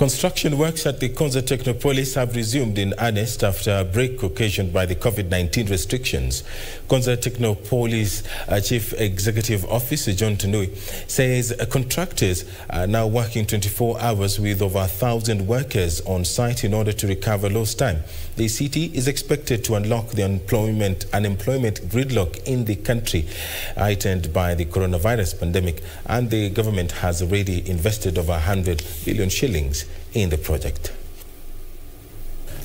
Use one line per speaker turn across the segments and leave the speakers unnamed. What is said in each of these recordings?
Construction works at the Konza Technopolis have resumed in earnest after a break occasioned by the COVID-19 restrictions. Konza Technopolis uh, Chief Executive Officer John Tanui says uh, contractors are now working 24 hours with over 1,000 workers on site in order to recover lost time. The city is expected to unlock the unemployment, unemployment gridlock in the country heightened by the coronavirus pandemic and the government has already invested over 100 billion shillings in the project.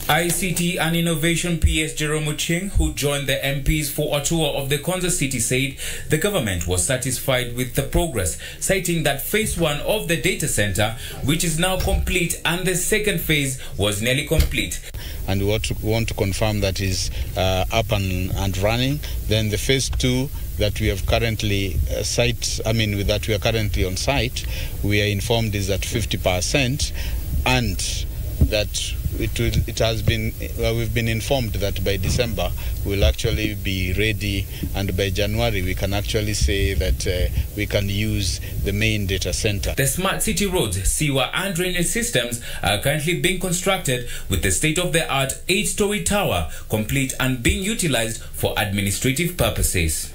ICT and Innovation PS Jerome Ochieng, who joined the MPs for a tour of the Konza city, said the government was satisfied with the progress, citing that phase one of the data center, which is now complete, and the second phase was nearly complete.
And we want to, want to confirm that is uh, up and, and running. Then the phase two that we have currently uh, site, I mean, that we are currently on site, we are informed is at 50%, and that it, will, it has been well, we've been informed that by December we'll actually be ready, and by January we can actually say that uh, we can use the main data center.
The smart city roads, sewer, and drainage systems are currently being constructed with the state-of-the-art eight-story tower complete and being utilized for administrative purposes.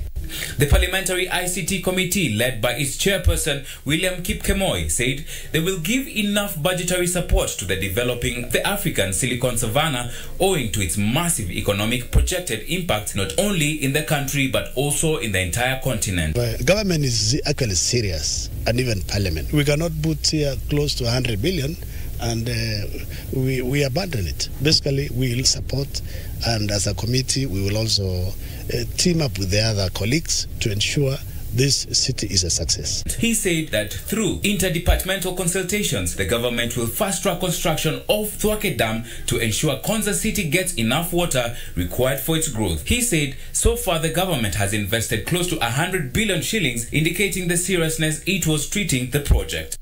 The Parliamentary ICT Committee, led by its chairperson, William Kipkemoi, said they will give enough budgetary support to the developing the African Silicon Savannah owing to its massive economic projected impact not only in the country but also in the entire continent.
The government is actually serious and even parliament. We cannot put here close to 100 billion and uh, we, we abandon it. Basically, we will support, and as a committee, we will also uh, team up with the other colleagues to ensure this city is a success.
He said that through interdepartmental consultations, the government will fast track construction of Thwake Dam to ensure Konza City gets enough water required for its growth. He said so far the government has invested close to 100 billion shillings, indicating the seriousness it was treating the project.